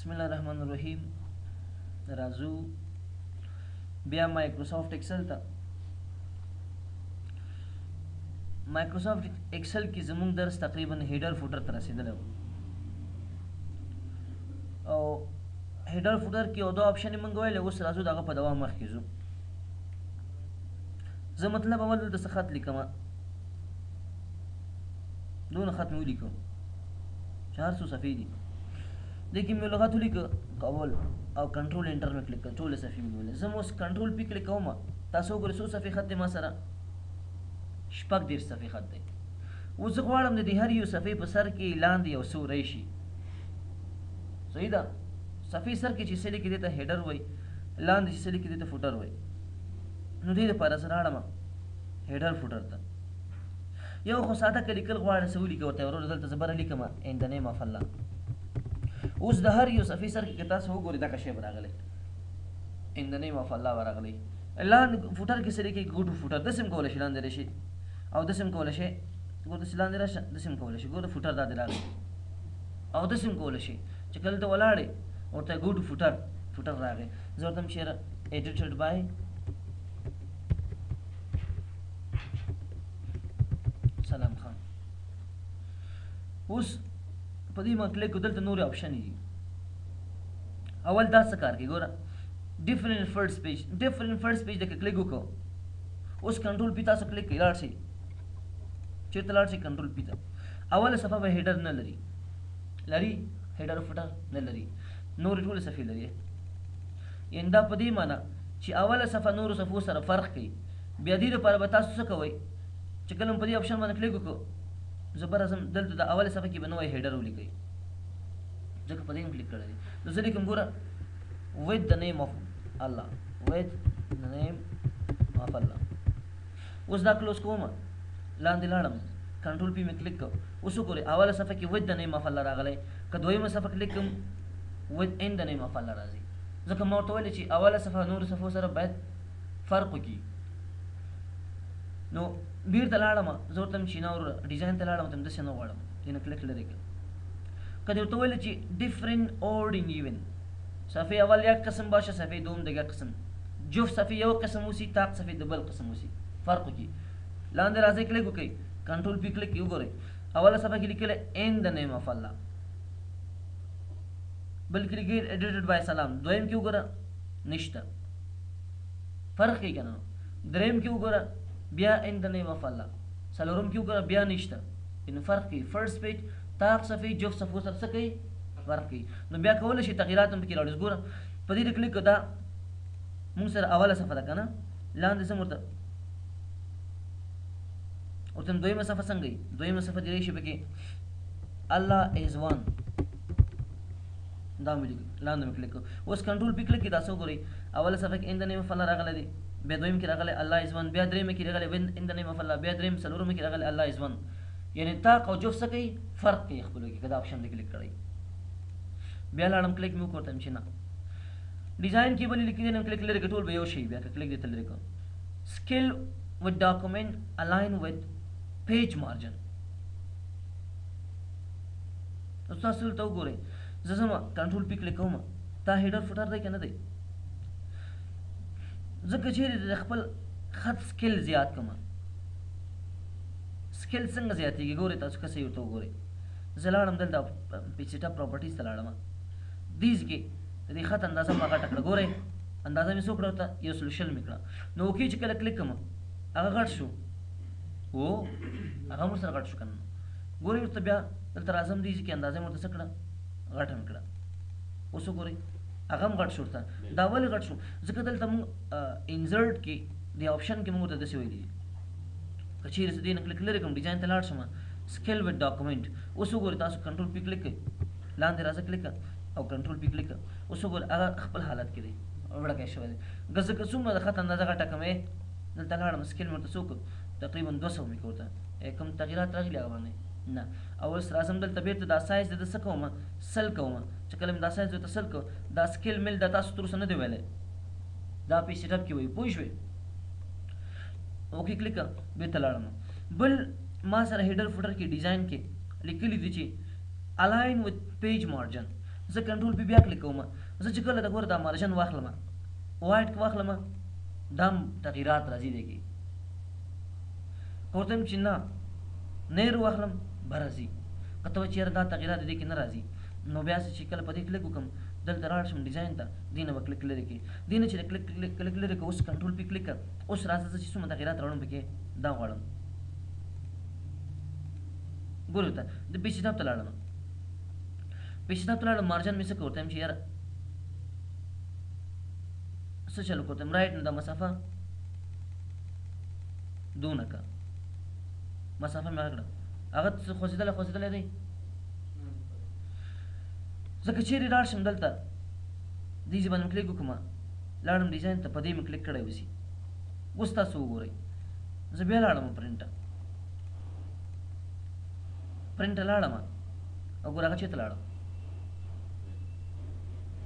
بسم الله الرحمن الرحیم راځو بیا مایکروسافټ ایکسل ته مایکروسافټ ایکسل کې زموږ درس تقریبا هیډر فوټر ته رسیدلی او هیډر فوټر کې او دا آپشن موږ ویل اوس راځو دغه په دوام مخ کیږو زه مطلب اول دلته خط لیکم دون خط مو لیکم چار سو صفحې دي دې کې مې لغت ولیکه کول او کنټرول انټر مې کلیک کړ ټولې صفحې مې ولې زه اوس کنټرول پی کلیک کوم تاسو وګورئ څو صفحې خط دی ما سره شپږ دېرش صفحې خط دی اوس زه غواړم د دې هر یو صفحې په سر کې لاندې یو څو رئ شي صحیح ده صفحې سر کې چې څه لیکي دې ته هیډر وایي لاندې چې څه لیکي دې ته فوټر وایي نو دې دپاره زه راړم هیډر فوټر ته یو خو ساده که لیکل غواړې څه ولیکه ورته وروره دلته زه بره لیکم ان د نیم اف الله اوس د هر یو صفحې سر کې که تاسو وګورئ دغه شی به راغلی ان د نیم اف الله به راغلی لاندې فوټر کې څه لیکي ګوټو فوټر داسې هم کولی شي لاندې راشي او داسې هم کولی شي ګور داسې لاندې راشه داسې هم کولی شي ګور د فوټر دا دې راغلی او داسې هم کولی شي چې کله ته ولاړې ورته ګوټو فوټر فوټر راغی زه ورته هم چېره ایډیټډ بای سلام خان اوس په دې ما کلیک دلته نور آپشن دي اول دا څه کار کوي ګوره ډیفرنٹ فرډس پیج ډیفرنٹ فرډس پیج دغه کلیک وکړو اوس کنټرول پی تاسو کلیک کړئ لاړ شئ چېرته لاړ شئ کنټرول پی ته اوله صفحه به هیډر نه لري لري هیډر فټر نه لري نور ټول صفحې لري یعنی دا په دې معنی چې اوله صفحه نورو صفحو سره فرق کوي بیا دی لپاره به تاسو څه کوی چه کله مو په دی اپشن باندی کلیک وکړو زه به رازم دلته د اولی صفحه کی به نوی هیډر ولیکی ځکه په دی هم کلیک کړی نو زه لیکم ګوره with the name of Allah with the name of Allah اوس دا کلوز کوم لاندې لاړم کنټرول پی می کلیک کو اوس وګورئ اوله صفحه کې ود د نیم اف الله راغلی که دویمه صفحه کلیک کوم ود ان د نیم اف الله راځي ځکه ما ورته ویل چې اوله صفحه نور صفحو سره باید فرق وکړي نو بیرته لاړم زه ورته وایم چې نه وروره ډیزاین ته لاړم ته همداسې نه غواړم دې نه کلک لرې کړه که دې ورته ویل چې ډیفرنټ اورډینګ ایون صفحې اول یک قسم باشه صفحې دوم دګه قسم جفت صفحې یو قسم اوسي طاق صفحې د بل قسم اوسي فرق وکړي لاندې راځئ کلیک وکړئ کنټرول پی کلیک وګورئ اوله صفحه کې لیکلی ان د نیم اف الله بل کې لیکلی ایډیټډ بای سلام دویم کې وګوره نشته فرق کوي کنه دریم کې وګوره بیا ان د نیم اف الله څلورم کې وګوره بیا نشته ان فرق کوي فرست پیج تاق صفحه جف صفحه سره څه کوي فرق کوي نو بیا کول شي تغیرات هم کې راوړي ګوره په دې کلیک کړه مون سره اوله صفحه ده کنه لاندې سم ورته ورته دویمه صفحه څنګه دویمه صفحه دې شي پکې الله از وان دا مې لیکل لاندې مې کلیک کړو اوس کنټرول پی کلیک کې دا څه وګورئ اوله صفحه کې ان د نیم اف الله راغلی دی بیا دویم کې راغلی الله از ون بیا درېیمه کې راغلی وین ان د نیم اف الله بیا درېیم څلورمه کې راغلی الله از ون یعنی طاق او جوف څه کوي فرق کوي خپلو کې که دا اپشن دې کلیک کړئ بیا لاړم کلیک مې وکړ ته چې نه ډیزاین کې بلې لیکلي نن کلیک لرې ټول به یو شي بیا که کلیک دې ته لرې کړ سکیل وت ډاکومنټ الاین وت پیج مارجن نو تاسو دلته وګورئ زه ځم کنټرول پی کلیک کوم دا هیډر فوټر دی که نه دی زه که چیرې د خپل خط سکیل زیات کوم سکیل څنګه زیاتېږي ګورئ تاسو که صحیح ورته وګورئ زه لاړم دلته پی سیټ اپ پراپرټیز ته لاړم دیز کې د دې خط اندازه ما غټه کړه ګورئ اندازه مې څو کړه ورته یو سلو شل مې کړه نو اوکې چې کله کلیک کوم هغه غټ شو او هغه هم ورسره غټ شو که نه ګورئ ورته بیا دلته راځم دې ځای کې اندازه مې ورته څه کړه غټه مې کړه اوس وګورئ هغه هم غټ شو ورته دا ولې غټ شو ځکه دلته موږ انزرټ کې د آپشن کې موږ ورته داسې ویلي دي که چیرې زه دې نه کلیک لرې کوم ډیزاین ته لاړ شم سکیل ویت ډاکومنټ اوس وګورئ تاسو کنټرول پی کلیک کړئ لاندې راځه کلیک او کنټرول پی کلیک اوس وګورئ هغه خپل حالت کې دی وړکی شوی دی ګزه که څومره د خط اندازه غټه کمې دلته لاړم سکیل مې ورته څوک تقریبا 200 مې کوته کوم تغیرات راغلي هغه باندې نه او اوس راځم دلته بیرته دا سایز د څه کوم سل کوم چې کله مې دا سایز ته سل کو دا سکیل مل د تاسو تر سره نه دی ویلې دا په سیټ اپ کې وي پوه شوې اوکې کلیک به تلاړم بل ما سره هیډر فوټر کې ډیزاین کې لیکلي دي چې الاین وذ پیج مارجن زه کنټرول پی بیا کلیک کوم زه چې کله د ګور دا مارجن واخلم وایټ واخلم دام تغیرات راځي دی کې پورته ویم چې نه نیر واخلم به راځي کته چیرې دا تغیرات دې کې نه راځي نو بیا چې کله په دې کلیک وکم دلته راړ شم ډیزاین ته دینه به کلیک لري کې دینه چې کلیک کلیک کلیک لري کې اوس کنټرول پی کلیک اوس راځه چې څومره تغیرات راړم پکې دا غواړم ګورو ته د پیچ کتاب ته لاړم پیچ کتاب ته لاړم مارجن مې څه کوته چې یار څه چلو کوته رائټ نه د مسافه دونه کا مسافه مې راکړه هغه څه خوځېدلی خوځېدلی دی زه که چیرې لاړ شم دلته دې ځای باندې کلیک وکړم لاړم ډیزاین ته په دې مې کلیک کړی وسی اوس تاسو وګورئ زه بیا لاړم پرنټ ته پرنټ ته لاړم او ګوره هغه چېرته لاړم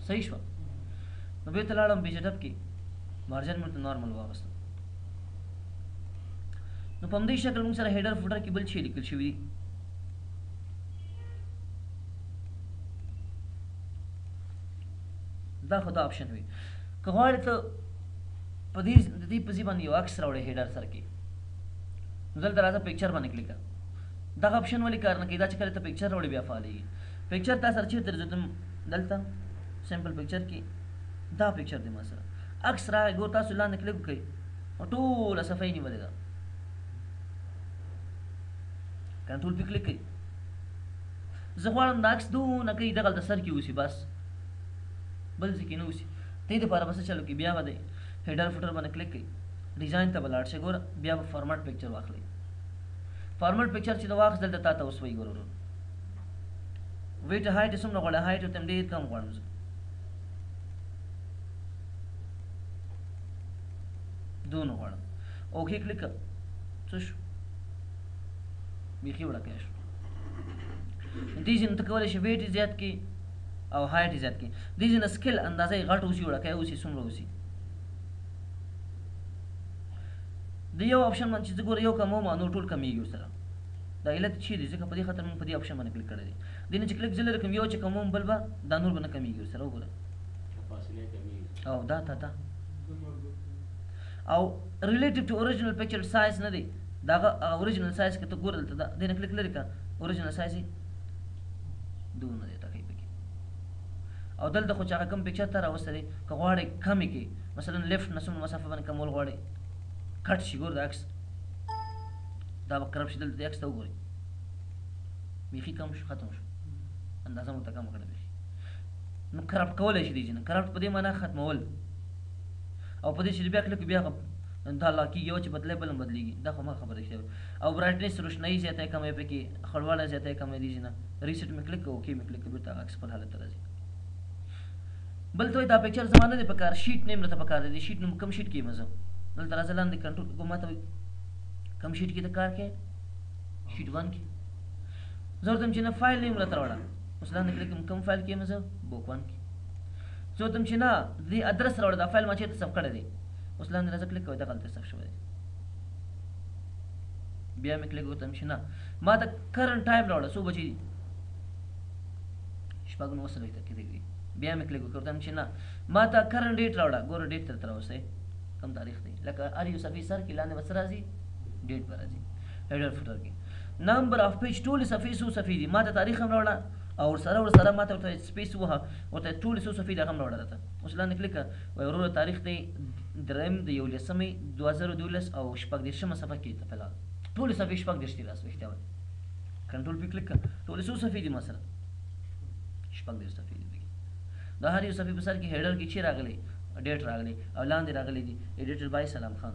صحیح شوه نو بېرته لاړم بیجټپ کې مارجن موږ ته نارمل واغستو نو په همدې شکل موږ سره هیډر فوټر کې بل شي لیکل شوی دی دا خو دا آپشن وي که غواړې ته په دې د دې په ځای باندې یو عکس راوړې هیډر سره کې نو دلته راځه پکچر باندې کلیک دغه آپشن ولې کار نه کوي دا چې کله ته پکچر راوړې بیا فعالېږي پکچر تا سره چېرته درځي دلته سیمپل پکچر کې دا پکچر دی ما سره عکس راغی ګور تاسو لاندې کلیک وکړئ ټوله صفحه یې نیولې ده کنټرول پې کلیک کړئ زه غواړم دا عکس دونه کوي دغلته سر کې اوسي بس بل ځای کې نه اوسي دې دپاره به څه چل وکړي بیا به دی هیډر فوټر باندې کلیک کړئ ډیزاین ته به لاړ شئ ګوره بیا به فارمټ پکچر واخلئ فارمټ پکچر چې د واخس دلته تا ته اوس وایي ګوره ویټ هایټ څومره غواړي هایټ ورته ډېر کم غواړم زه دون غواړم اوکې کلیک څه شو بیخي وړکی شو دې ځینې ته کولی شي ویټ زیات کړي او هایټ زیات کړي دې ځینې سکیل اندازه یې غټ اوسي وړکی اوسي څومره اوسي د یو آپشن باندې چې زه ګوره یو کموم نو ټول کمیږي ورسره دا علت چی دی ځکه په دې خاطر موږ په دې آپشن باندې کلیک کړی دی دینه چې کلک زلر کوم یو چې کوم بل به دا نور به نه کمیږي ورسره وګوره فاصله کمیږي او دا تا تا او ریلیټیو ټو اوریجنل پکچر سایز نه دی داغه اوریجنل سایز کته ګور دلته دا دینه کلیک لري کا اوریجنل سایز دونه دی تکي پکې او دلته خو چا کم پکچر تر اوسره کغواړي کمی کې مثلا لیفت نسوم مسافه باندې کمول غواړي کټ شي ګور دا عکس دا به کرپشن دلته عکس ته وګورئ بیخي کم شو ختم شو اندازه مو ته کم کړه بیخي نو کرپټ کولای شي دي جن کرپټ په دې معنی ختمول او په دې چې بیا کله بیا دا لا کیږي او چې بدلې بلم بدلېږي دا خو ما خبره شوی او برایټنس روشنايي زیاته کمې پکې خړواله زیاته کمې دي جن ریسټ مې کلیک او کې مې کلیک بیرته عکس خپل حالت راځي بل ته دا پکچر زمانه نه په کار شیټ نیم نه په کار دي شیټ نوم کم شیټ کې مزه دلته راځه لاندې کنټرول کومه ته کم شیټ کې د کار کې شیټ 1 کې زه ورته چې نه فایل نیم راته راوړه اوس لاندې کړی کوم کوم فایل کې مزه بوک 1 کې زه ورته چې نه دې ادرس راوړه دا فایل ما چې ته سب کړی دی اوس لاندې راځه کلیک کوي دا غلطه سب شوی دی بیا مې کلیک وکړم چې نه ما ته کرنټ ټایم راوړه څو بجې دي شپږ نو سره ته کېدی بیا مې کلیک وکړم چې نه ما ته کرنټ ډیټ راوړه ګوره ډیټ تر تر اوسه کم تاریخ دی لکه ار یو صفحې سر کې لاندې بس راځي ډیټ به راځي ایډل فوټر کې نمبر اف پیج ټول صفحې سو صفحې دي ماته تاریخ هم راوړه او سره ور سره ماته ورته سپیس وه ورته ټول سو صفحې د هم راوړه راته اوس لاندې کلیک وای ورو تاریخ دی دریم د یو لسمې 2012 او شپږ دیرشمه صفحه کې ته فلال ټول صفحې شپږ دیرش دي راس وښته وای کنټرول پی کلیک ټول سو صفحې دي ما سره شپږ دیرش صفحې دي د هر یو صفحې په سر کې هډر کې چی راغلي ډیټ راغلي او لاندې راغلي دي ایډیټر بای سلام خان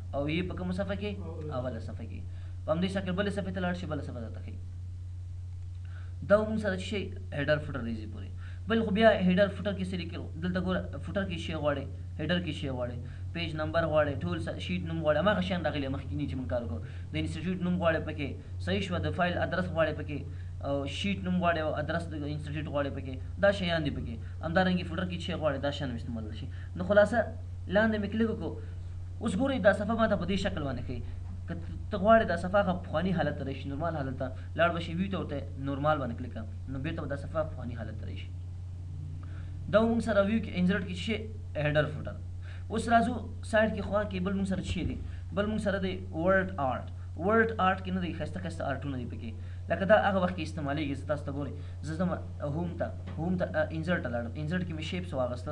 او یې په کومه صفحه کې اوله صفحه کې په همدې شکل بلې صفحې ته لاړ شي بله صفحه درته ښیي دا موږ سره چې شي هیډر فوټر ریزي پورې بل خو بیا هیډر فوټر کې څه لیکلو دلته ګوره فوټر کې شی غواړي هیډر کې شی غواړي پیج نمبر غواړي ټول شیټ نوم غواړي هغه شیان راغلي مخکینی چې موږ کار وکړو د انسټیټیوټ نوم غواړي پکې صحیح شو د فایل ادرس غواړي پکې او شیټ نوم غواړي او ادرس د انسټیټیوټ غواړي پکې دا شیان دي پکې همدارنګه فوټر کې شی غواړي دا شیان استعمال شي نو خلاصه لاندې مې کلیک وکړو اوس ګورئ دا صفحه ماته په دې شکل باندې ښیي که ته غواړې دا صفحه هغه پخواني حالت ته راشي نورمال حالت ته لاړ به شي ویو ته ورته نورمال باندې کلیک کړه نو بېرته به دا صفحه پخواني حالت ته راشي دا موږ سره ویو کې انزرټ کې شي هډر فوټر اوس راځو سایډ کې خوا کې بل موږ سره شي دي بل موږ سره دی ورډ آرټ ورډ آرټ کې نه دی خسته خسته آرټونه دی پکې لکه دا هغه وخت کې استعمالیږي تاسو ته ګوري زه زما هوم ته هوم ته انزرټ لاړم انزرټ کې مې شیپس واغسته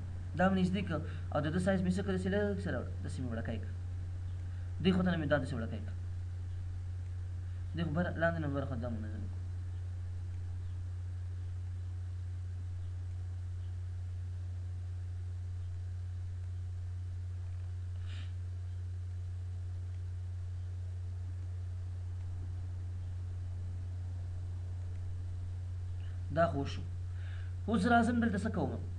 دا مې نږدې کړ او د ده سایز مې څه کړ داسې لږ سره داسې مې وړکی کړ دې خوا ته نه مې دا داسې وړکی کړ دې خو بر لاندې نه برخه دا منظم کړو دا خو شو اوس راځم دلته څه کوم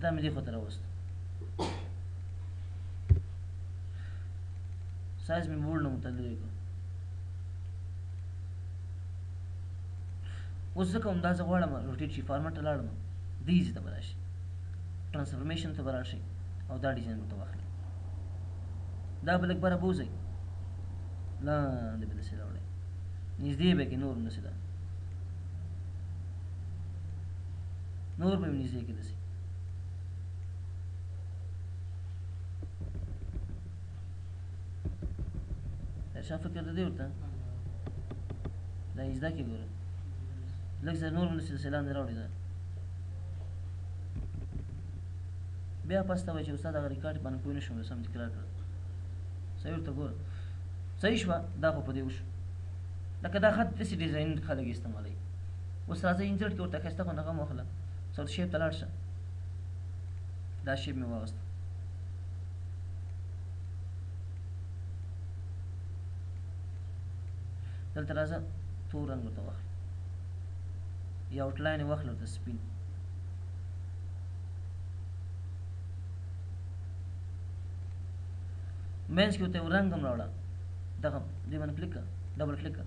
دا مې دې خو ته راوست سایز مې بول نه متل لوی کړو اوس ځکه همدا زه غواړم روټیټ شي فارمټ ته لاړم دې ایزي ته به راشي ټرانسفرمیشن ته به راشي او دا ډیزاین ورته واخلي دا به لږ بره بوځئ لاندې به داسې راوړئ نږدې به کې نور هم داسې ده نور به مې نږدې کېده سي شا فکر ته دی ورته دا یې زده کې ګوره لږ زر نور مونږ چې سلام دی راوړي دا بیا پس ته وای چې استاد هغه ریکارډ باندې پوه نه شوم سم تکرار کړ صحیح ورته ګوره صحیح شوه دا خو په دې وشو لکه دا خط داسې ډیزاین خلک استعمالوي اوس راځه انجړ کې ورته خسته خو نغم واخله ساوت شیب ته لاړ شه دا شیب مې واغست دلته راځه تور رنګ ورته واخله یا آوټ لاین یې واخله ورته سپین مینس کې ورته یو رنګ هم راوړه دغه دې باندې کلیک کړه ډبل کلیک کړه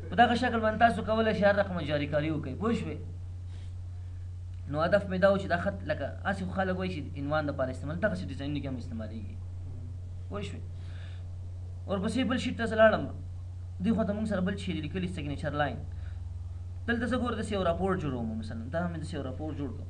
په دغه شکل باندې تاسو کولای شئ هر رقم جاري کاری وکړئ پوه شوئ نو هدف مې دا و چې دا خط لکه هسې خو خلک وایي چې عنوان دپاره استعمال دغسې ډیزاینونو کې هم استعمالېږي پوه شوئ ورپسې بل شیټ ته زه لاړم دې خوا ته موږ سره بل چې دي لیکلي سیګنیچر لاین دلته زه ګوره داسې یو راپور جوړوم مثلا دا مې داسې یو راپور جوړ کړم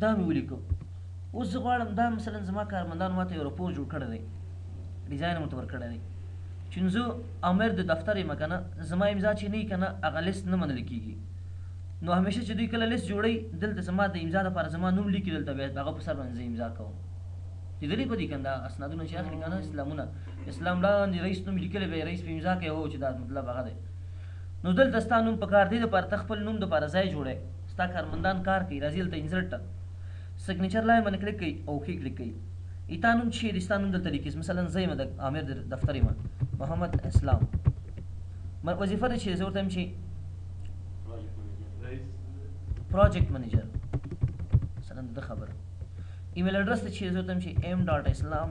دا مې ولیکو اوس زه غواړم دا مثلا زما کارمندان ماته یو راپور جوړ کړی دی ډیزاین مو ته ورکړی دی چې زه امر د دفتر یم که نه زما امضا چې نه که نه هغه لیست نه منل کېږي نو همیشه چې دوی کله لیست جوړوي دلته زما د امضا لپاره زما نوم لیکي دلته بیا هغه په سر باندې زه امضا کوم لیدلې په دې که دا اسنادونه چې اخلي که نه اسلامونه اسلام لاندې رئیس نوم لیکلی بیا رئیس په امضا کوي هو چې دا مطلب هغه دی نو دلته ستا نوم پکار دی دپاره ته خپل نوم دپاره ځای جوړی ستا کارمندان کار کوي راځي دلته انزرټ ته سګنیچر لاین باندې کلیک کوي او اوکې کلیک کوي اتا نوم چی دی ستا نوم دلته لیکي مثلا زه یم د آمر دفتر یم محمد اسلام وظیفه دی چی زه ورته یم چی پروجیکټ منیجر مثلا د خبره ایمیل اډرس ته چی زه ورته یم چی m.islam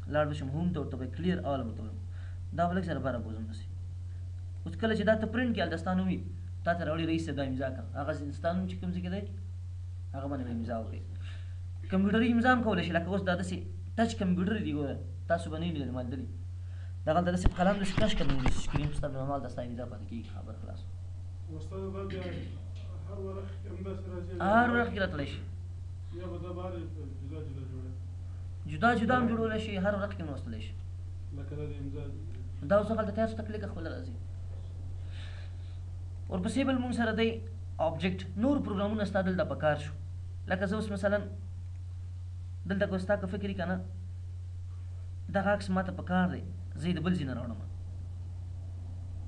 لاړ به شم هوم ته ورته به یې کلیر آل ورته وایم دا به لږ سره بره بوزم داسې اوس کله چې دا ته پرنټ کې هلته ستا نوم وي تا ته راوړي رئیس صاحب دا امضا کړه هغه ستا نوم چې کوم ځای کې دی هغه باندې به امضا وکړي کمپیوټري امضا هم کولی شي لکه اوس دا داسې ټچ کمپیوټر دي ګوره تاسو به نه یې لیدل ما لیدلي دغه هلته داسې په قلم داسې کش کړه نو سکرین ستا نو همالته ستا امضا پاتې کېږي خبره خلاصه هر ورخ کې راتلی شي جدا جدا هم جوړول شي هر ورځ کې نوستل شي لکه دا د امضا دا اوس هغه تاسو ته کلیک خپل راځي ورپسې بل مونږ سره دی آبجیکټ نور پروګرامونه ستا دلته په کار شو لکه زه اوس مثلا دلته کو ستا که فکر کنه دغه عکس ماته په کار دی زه یې د بل ځای نه راوړم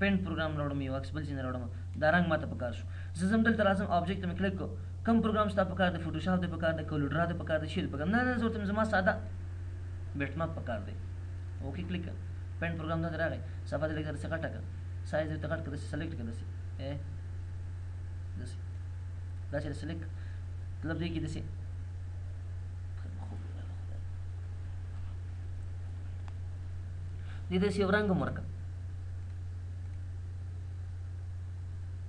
پینټ پروګرام راوړم یو عکس بل ځای نه راوړم دا رنګ ماته په کار شو زه ځم دلته راځم آبجیکټ ته مې کلیک کړو کوم پروګرام ستا پکار دی فوټوشاپ دی پکار دی کولوډرا دی پکار دی چیرې پکار نه نه زه ورته زما ساده بیټ ماپ پکار دی اوکې کلیک کړه پینټ پروګرام دا راغی صفه دې لګره څه غټه کړه سایز دې غټ کړه سلیکټ کړه دسي اے دسي دا چې سلیکټ مطلب دې کې دسي دې دسي ورنګ مرکه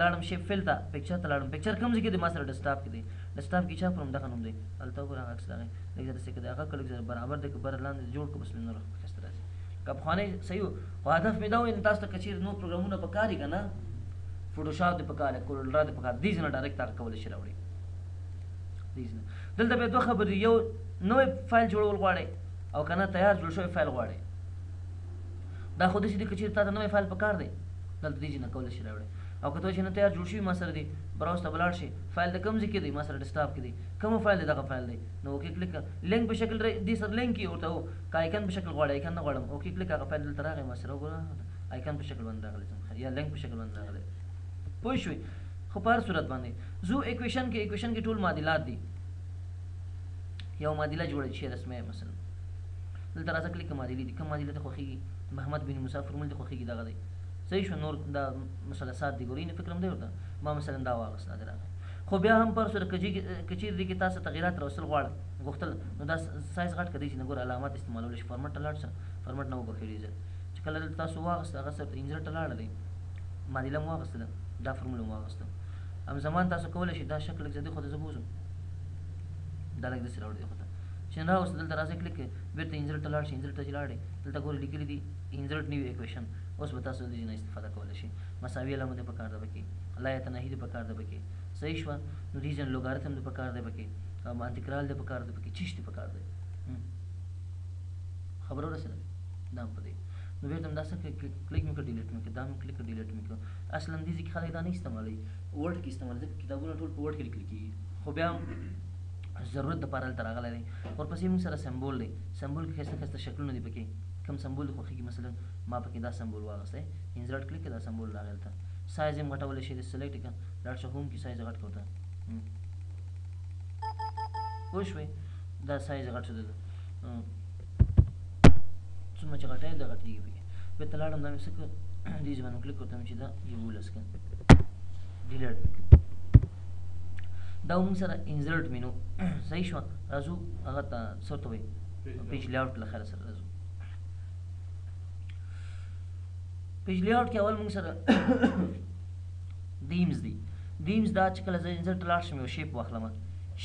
لاړم شیپ فیل ته پکچر ته لاړم پکچر کوم ځای کې دی ما سره ډیسکټاپ کې دی ډیسکټاپ کې چا پر همدغه نوم دی هلته وګوره هغه عکس راغی لږ زیات سکه دی هغه که لږ زیات برابر دی که بر لاندې جوړ کړو بس مې نور ښایسته راځي که پخوانی صحیح و خو هدف مې دا و تاسو ته که چېرې نور پروګرامونه په کار یې که نه فوټوشاپ دې په کار دی کورل را دې په کار دې ځای نه ډایرکټ هغه کولی شي راوړي دې ځای نه دلته بیا دوه خبرې دي یو نوی فایل جوړول غواړئ او که نه تیار جوړ شوی فایل غواړئ دا خو داسې دي که چېرې تاته نوی فایل په کار دی دلته دې جینه کولی شي راوړي او که ته چې نه تیار جوړ شوي ما سره دی براوز ته بلاړ شي فایل د کوم ځای کې دی ما سره ډیسکټاپ کې دی کوم فایل دی دغه فایل دی نو اوکې کلیک لینک په شکل دې سره لینک یې ورته او که آیکن په شکل غواړي آیکن نه غواړم اوکې کلیک هغه فایل دلته راغی ما سره وګوره آیکن په شکل باندې راغلی څنګه یا لینک په شکل باندې راغلی پوه شوي خو په هر صورت باندې زو ایکویشن کې ایکویشن کې ټول معادلات دي یو معادله جوړه شي رسمه مثلا دلته راځه کلیک کوم معادلې دي کوم معادله ته خوښیږي محمد بن موسی فرمول ته خوښیږي دغه دی صحیح شو نور دا مثلثات دي ګورئ نه فکرم دی ورته ما مثلا دا واغست دا راغی خو بیا هم پر سره کجی کچیر دي کې تاسو تغیرات راوستل غواړم غوښتل نو دا سایز غټ کړئ چې نګور علامات استعمالول شي فارمټ لاړ شه فارمټ نه وګورئ ډیزه چې کله دلته تاسو واغست هغه سره انځر ټلاړ دی معادله مو واغستله دا فرمول مو واغسته هم زمان تاسو کولای شئ دا شکل لږ زده خو ته زه بوزم دا لږ د سره وړي خو ته شنرا اوس دلته راځئ کلیک کړئ بیرته انزرټ ته لاړ شئ انزرټ ته چې لاړ دلته ګورئ لیکلي دي انزرټ نیو ایکویشن اوس به تاسو د دې نه استفاده کولی شئ مساوي علامه دې پکار ده پکې لایه تناهي دې پکار ده پکې صحیح شوه نو دې ځین لوګارتم دې پکار دی پکې انتقرال دې پکار دی پکې چیش دې پکار دی خبره ورسېده دا هم په دې نو بیرته همدا څه کلیک مې کړ ډیلیټ مې کړ دا مې کلیک کړ ډیلیټ مې کړ اصلا دې ځکه خلک دا نه استعمالوي ورډ کې استعمالوي ځکه کتابونه ټول په ورډ کې لیکل کېږي خو بیا ضرورت د پاره هلته راغلی دی ورپسې موږ سره سمبول دی سمبول کې ښایسته ښایسته شکلونه دي پکې کوم سمبول دې خوښیږي مثلا ما پکې دا سمبول واغسته انزرټ کلیک کې دا سمبول راغی هلته سایز هم غټولی شي د سلیکټ که لاړ شه هوم کې سایز غټ کوته پوه شوې دا سایز غټ شو څومره چې غټه ده غټېږي پکې بیا ته لاړم دا مې څه کړه دې ځای باندې کلیک وکړم چې دا یولس کړم ډیلیټ مې کړم دا موږ سره انزرټ مینو صحیح شو راځو هغه ته څه ته وایي پیج لیاوټ له خیره سره راځو پیج لیاوټ کې اول موږ سره دیمز دی دیمز دا چې کله زه انزرټ لاړ شم یو شیپ واخلم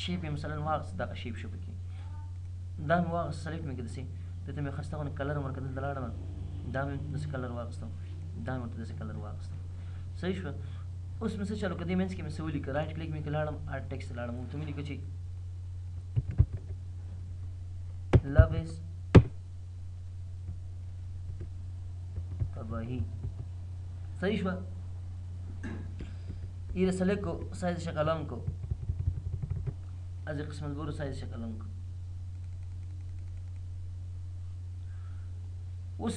شیپ یې مثلا واخست دغه شیپ شو پکې دا مې واغست سلیکټ مې کړ داسې دته مې خسته غونې کلر ورکړ دلته لاړم دا مې داسې کلر واغستو دا مې ورته داسې کلر واغستو صحیح شوه اوس مې څه چلو که دې منځ کې مې څه ولیکه رایټ کلیک مې کړ لاړم ار ټیکسټ لاړم ورته مې لیکه چې لو از تباهي صحیح شوه یې سلیکټ کو سایز شکلان کو از یک قسمت برو سایز شکلون کو اوس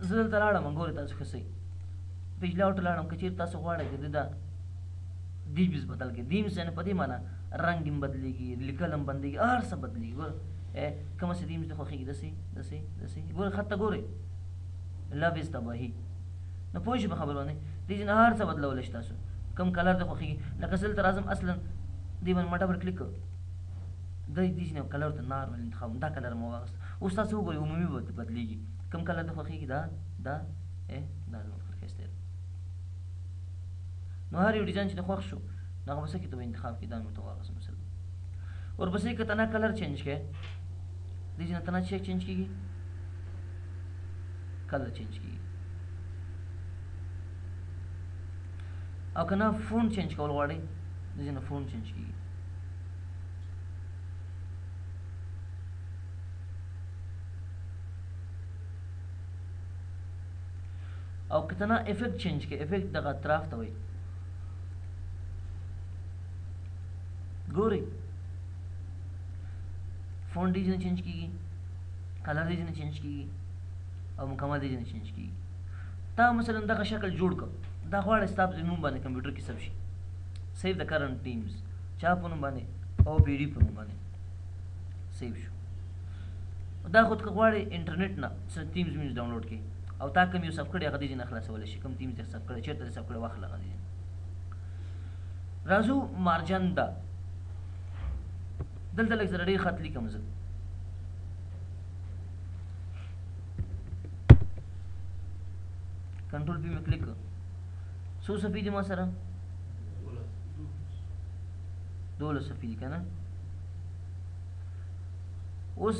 زه دلته لاړم ګورې تاسو ښه صحیح پیج لاوټ لاړم که چېرې تاسو غواړئ چې دا دیمز بدل کې دیمز یعنې په دې معنا رنګ هم بدلېږي لیکل هم بندېږي هر څه بدلېږي ګوره کومه چې دیمز د خوښېږي داسې داسې داسې ګوره خط ته ګورئ لفظ ته وهي نو پوه شي په خبره باندې دې جنه هر څه بدلولای شي تاسو کوم کلر دې خوښیږي لکه سل تر اعظم اصلا دې باندې ما ډبل کلیک کړ د دې جنه کلر ته نارمل انتخاب دا کلر مو واغست او تاسو وګورئ عمومي بدلیږي کوم کلر دې خوښیږي دا دا ا دا زموږ خرکسته نو هر یو ډیزاین چې خوښ شو نو هغه بس کې ته انتخاب کې دا نو ته واغست مثلا ورپسې که تنه کلر چینج کړي دې جنه تنه چیک چینج کیږي کله چینج کیږي او کنه فون چینج کول غواړي ځینې فون چینج کیږي او کتنا افیکټ چینج کې افیکټ دغه اطراف ته وایي ګوري فون ډیزاین چینج کیږي کلر ډیزاین چینج کیږي او مکمل دی نه چینج کیږي تا مثلا دغه شکل جوړ کړ دا غواړي ستاسو په نوم باندې کمپیوټر کې سب شي سیو د کرنٹ ټیمز چا په نوم باندې او پی ډی په نوم باندې سیو شو دا خود که غواړي انټرنیټ نه سر ټیمز مینز ډاونلوډ کړي او تا کوم یو سب کړی هغه دې نه خلاصول شي کوم ټیمز دې سب کړی چیرته دې سب کړی واخله هغه دې راځو مارجندا دلته لږ زړه ډېر خط لیکم زه کنټرول پی مې کلیک کړ څو صفحې دي ما سره دولس صفحې دي که نه اوس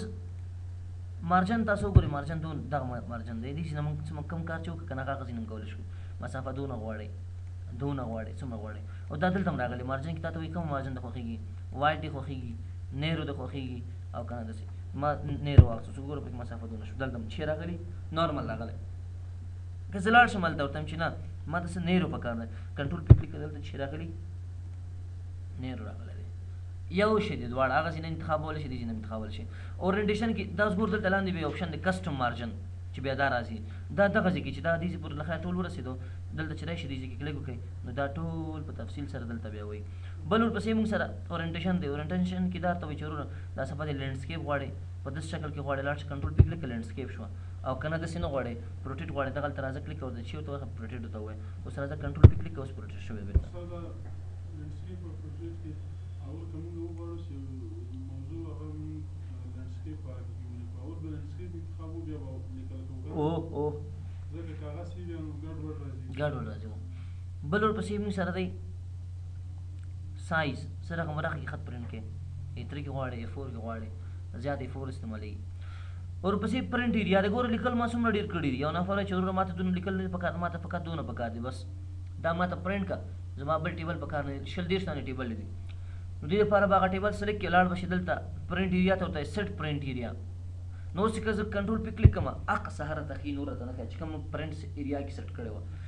مارجن تاسو ګورئ مارجن دون دغه مارجن دی دې چې موږ څه کم کار چې وکړو که نه هغه غځې نن کولی شو مسافه دونه غواړي دونه غواړي څومره غواړي او دا دلته هم راغلی مارجن کې تا ته وایي کوم مارجن د خوښېږي واج دی خوخیږي نیرو د خوخیږي او کنه دسی ما نیرو واخصو څو ګورو په مسافه دونه شو دلته چې راغلی نارمل راغلی که زلال شمال ته ورته چې نه ما ته نیرو پکار ده کنټرول پکې کړل دلته چې راغلی نیرو راغلی یو شی د دواړه هغه ځین انتخابول شي د ځین انتخابول شي اورینټیشن کې دا زګور دلته لاندې به آپشن د کسٹم مارجن چې بیا دا راځي دا دغه ځکه چې دا د دې پر لخوا ټول ورسېدو دلته چې راشي د دې کې کلیک وکړي نو دا ټول په تفصیل سره دلته بیا وایي بل ورپسې موږ سره اورینټیشن دی اورینټیشن کې دار ته وي چې وروره دا صفحه دې لینډسکیپ غواړي په داس شکل کې غواړي لاړ شي کنټرول پی کلیک کړه لینډسکیپ شو او کنه داسې نه غواړي پروټیټ غواړي دغه تر راځه کلیک ورته چې ورته پروټیټ ته وي اوس راځه کنټرول پی کلیک اوس پروټیټ شوی دی لینډسکیپ او پروټیټ کې او ته موږ وغواړو چې موضوع هغه لینډسکیپ په هغه کې ولیکو اول به لینډسکیپ انتخاب وو بیا به لیکل کوو او او ځکه کاغذ کې بیا نو ګډوډ راځي ګډوډ راځي بل ورپسې موږ سره دی سایز سره کوم راخ کې خط پرنټ کې A3 کې غواړي A4 کې غواړي زیات A4 استعمالي اور پسې پرنټ ایریا د ګور لیکل ما څومره ډیر کړی یو نفر چې ورور ماته دونه لیکل نه پکار ماته فقط دونه پکار دی بس دا ماته پرنټ کا زما بل ټیبل پکار نه شل دیش نه ټیبل دی نو دې لپاره باغ ټیبل سلیکټ کې لاړ بشي دلته پرنټ ایریا ته ورته سیټ پرنټ ایریا نو چې که زه کنټرول پې کلیک کوم اق سهار ته خې نور ته نه چې کوم پرنټ ایریا کې سیټ کړی و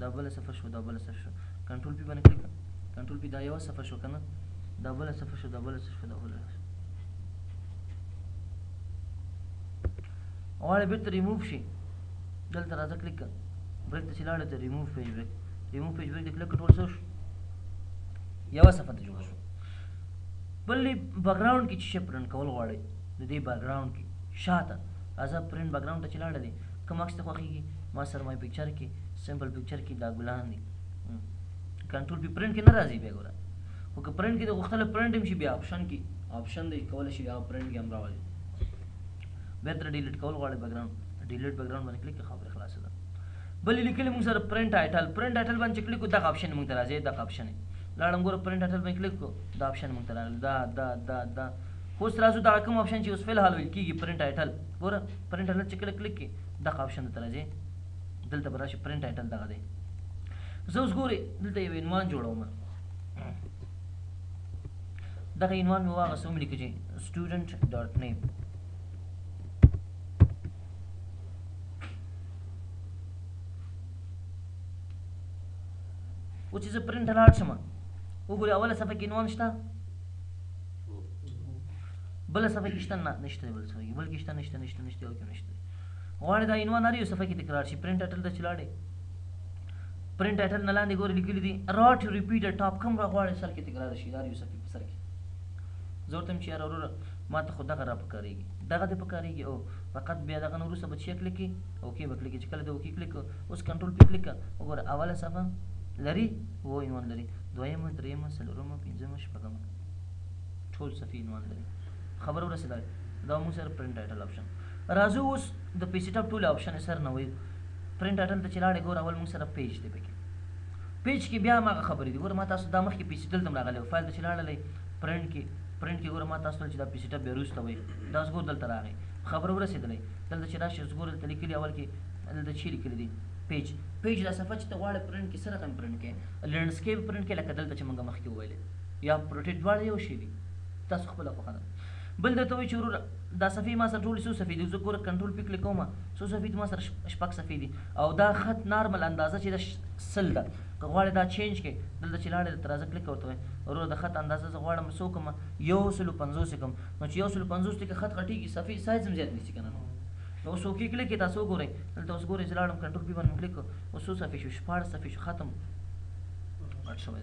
دا بل صفه شو دا بل صفه شو کنټرول پی باندې کلیک کنټرول پی دا یو صفه شو کنه دا بل صفه شو دا بل صفه شو دا بل غواړي بیرته ریموو شي دلته راځه کلیک بریک ته لاړ ته ریموو پیج بریک ریموو پیج بریک کلیک ټول شو یو صفه ته جوړ شو بلې بیک ګراوند کې چې پرنټ کول غواړي د دې بیک ګراوند کې شاته راځه پرنټ بیک ګراوند ته لاړ دي کوم عکس ته خوخیږي ما سره مای پکچر کې سمپل پکچر کې دا ګلان دي کنټرول پی پرنټ کې نه راځي بیا ګوره خو که پرنټ کې د غوښتل پرنټ هم شي بیا آپشن کې آپشن دی کول شي بیا پرنټ کې هم راوړي بیا تر ډیلیټ کول غواړي بیکګراوند ډیلیټ بیکګراوند باندې کلیک خبره خلاصه ده بل لیکل موږ سره پرنټ ټایټل پرنټ ټایټل باندې کلیک کو دغه آپشن موږ ته راځي دغه آپشن لاړم ګوره پرنټ ټایټل باندې کلیک کو دا آپشن موږ ته راغلی دا دا دا دا خو سره زو دا کوم آپشن چې اوس فل حال ویل کیږي پرنټ ټایټل ګوره پرنټ هلته چې کله کلیک کې دغه آپشن درته راځي دلته به راشي پرنټ ټایټل دغه دی زه اوس ګورې دلته یو عنوان جوړوم دغه عنوان مې واغسته ومې لیکه چې سټوډنټ ډاټ نیم و چې زه پرنټ لاړ شم وګورې اوله صفحه کې عنوان شته بل صفحه کې شته نه نشته بل صفحه کې بل کې شته نشته نشته نشته او کې نشته غواړي دا عنوان هر یو صفحه کې تکرار شي پرنټ ټایټل ته چلاړي پرنټ ټایټل نه لاندې ګوري لیکلي دي راټ ریپیټ ټاپ کوم را غواړي سر کې تکرار شي هر یو صفحه په سر کې زه ورته چې یاره وروره ما ته خو دغه را پکارېږي دغه دې پکارېږي او فقط بیا دغه نه وروسته به چې کلک کړي اوکې به کلک چې کله د اوکې کلک اوس کنټرول پې کلک وګوره اوله صفحه لري و عنوان لري دویمه درېیمه څلورمه پنځمه شپږمه ټول صفحې عنوان لري خبر ورسېده دا مو سر پرنټ ټایټل آپشن راځو اوس د پی سیټ اپ ټول آپشن سر نه وي پرنټ ټایټل ته چې لاړې ګور اول مو سره پیج دی پکې پیج کې بیا ما خبرې دي ګور ما تاسو دا مخکې پی سیټ دلته راغلی او فایل ته چې لاړلې پرنټ کې پرنټ کې ګور ما تاسو ته چې دا پی سیټ اپ بیا روسته وي دا زګور دلته راغی خبر ورسېدلې دلته چې راشي زګور دلته لیکلي اول کې دلته چې لیکلي دي پیج پیج دا صفحه چې ته غواړې پرنټ کې سره کوم پرنټ کې لینډسکیپ پرنټ کې لکه دلته چې موږ مخکې وویل یا پروټیټ دواړه یو شی دی تاسو خپل خوخه ده بل درته وی چې وروره دا صفحې ما سره ټول څو صفحې دي زه ګوره کنټرول پی کلیک کوم څو صفحې ما سره شپږ صفحې دي او دا خط نارمل اندازه چې د سل ده که غواړې دا چینج کې دلته چې لاړې تر ازه کلیک ورته وای وروره د خط اندازه زه غواړم څو کوم یو سل پنځوس کوم نو چې یو سل پنځوس ته خط غټیږي صفحې سایز هم زیات نشي کنه نو اوس اوکې کلیک تاسو ګورئ دلته اوس ګورئ چې لاړم کنټرول پی باندې کلیک اوس څو صفحې شو شپاړس صفحې شو ختم غټ شوی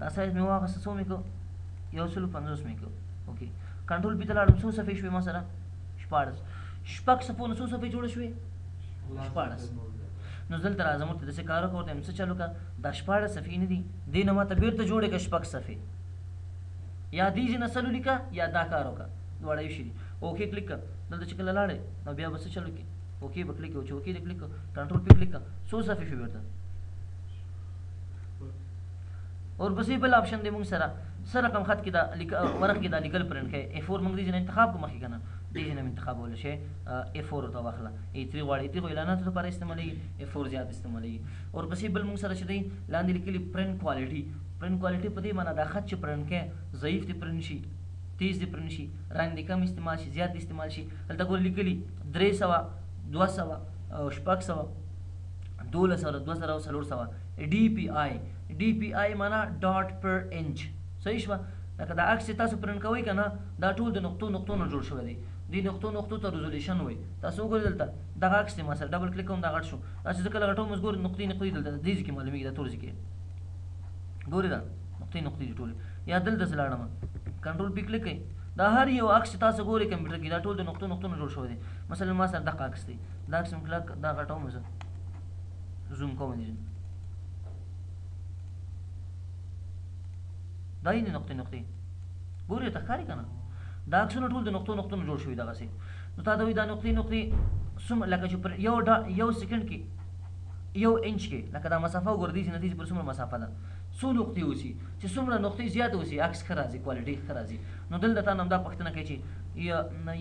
دا سایز مې واغسته څو مې کو یو سلو پنځوس مې کو اوکې کنټرول پی ته لاړم څو صفحې شوې ما سره شپاړس شپږ صفحو نه څو صفحې جوړې شوې شپاړس نو دلته راځم ورته داسې کار وکړه ورته څه چلو که دا شپاړس صفحې نه دي دې نه ماته بېرته جوړې کړه شپږ صفحې یا دې ځینې سلو لیکه یا دا کار وکړه دواړه یو شي دي اوکې کلیک کړه دلته چې کله لاړې نو بیا به څه چلو کې اوکې به کلیک وکړو چې اوکې دې کلیک کنټرول پې کلیک کړه څو صفحې شوې ورته ورپسې بل آپشن دی مونږ سره څه رقم خط کې دا لیک ورق کې دا لیکل پرنټ کړئ اې فور مونږ دې ځنه انتخاب کوم مخکې کنه دې ځنه انتخابول شي اې فور ورته واخله اې تری غواړي تری خو اعلاناتو لپاره استعمالي اې فور زیات استعمالي ورپسې بل مونږ سره چې دی لاندې لیکلي پرنټ کوالټي پرنټ کوالټي په دې معنی دا خط چې پرنټ کړئ ضعیف دې پرنټ شي تیز دې پرنټ شي رنګ دې کم استعمال شي زیات دې استعمال شي دلته ګور لیکلي درې سوه دوه سوه شپږ سوه دولس سوه دوه زره او څلور سوه ډي پي آی ډي پي آی معنا ډاټ پر انچ صحیح شوه لکه دا عکس چې تاسو پرنټ کوئ کنه دا ټول د نقطو نقطو نه جوړ شوی دی دې نقطو نقطو ته ریزولیشن وایي تاسو وګورئ دلته دغه عکس دی ما سره ډبل کلیک کوم دا غټ شو دا چې زه کله غټوم اوس ګورئ نقطې نقطې دلته دې ځای کې معلومیږي دا تور ځای کې ګورئ دا نقطې نقطې دي ټول یا دلته زه لاړم کنټرول پی کلیک کړئ دا هر یو عکس تاسو ګوري کمپیوټر کې دا ټول د نقطو نقطو نه جوړ شوی دی مثلا ما سره دغه عکس دی دا عکس مکلک دا غټوم زه زوم کوم دی دا یې نقطې نقطې ګورې ته ښکاري که نه دا عکسونه ټول د نقطو نقطونو جوړ شوي دغسې نو تا ته وایي دا نقطې نقطې څومره لکه چې پر یو ډا یو سیکنډ کې یو انچ کې لکه دا مسافه وګوره دې نه دې پر څومره مسافه ده څو نقطې اوسي چې څومره نقطې زیاتې اوسي عکس ښه راځي کوالټي ښه راځي نو دلته تا نه همدا پوښتنه کوي چې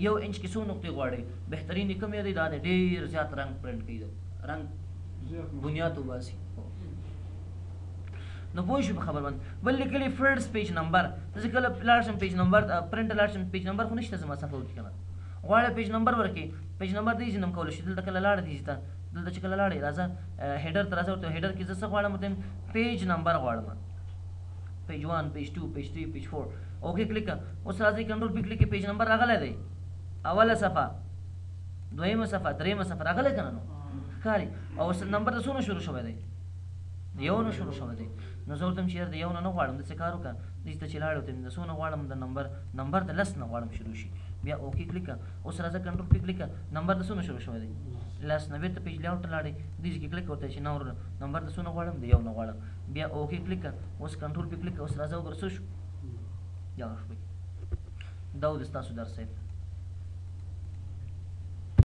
یو انچ کې څو نقطې غواړي بهترین یې کوم یې دی دا دی ډېر زیات رنګ پرنټ کوي رنګ بنیاد وباسي نو پوه شو په خبر باندې بل لیکلی فرډس پیج نمبر زه کله لاړ شم پیج نمبر پرنټ لاړ شم پیج نمبر خو نشته زما صفحه کې کنه غواړې پیج نمبر ورکې پیج نمبر دې جنم کول شي دلته کله لاړ دي ته دلته چې کله لاړې راځه هډر تر راځه ورته هډر کې زه څه غواړم ته پیج نمبر غواړم پیج 1 پیج 2 پیج 3 پیج 4 اوکې کلیک اوس راځي کنټرول پی کلیک پیج نمبر راغلی دی اوله صفه دویمه صفحه دریمه صفحه راغله کنه نو ښکاری او نمبر د سونو شروع شوی دی یو نه شروع شوی دی نو زه ورته چې یار د یو نه نه غواړم د څه کار وکړه دې ته چې لاړو ته د سونه غواړم د نمبر نمبر د لس نه غواړم شروع شي بیا اوکی کلیک اوس راځه کنټرول پی کلیک نمبر د سونه شروع شوی دی لس نه بیرته پیج لیاوټ لاړې دې کې کلیک ورته چې نور نمبر د سونه غواړم د یو نه غواړم بیا اوکی کلیک اوس کنټرول پی کلیک اوس راځه وګور څه شو یا شو دا و د ستاسو درس صاحب.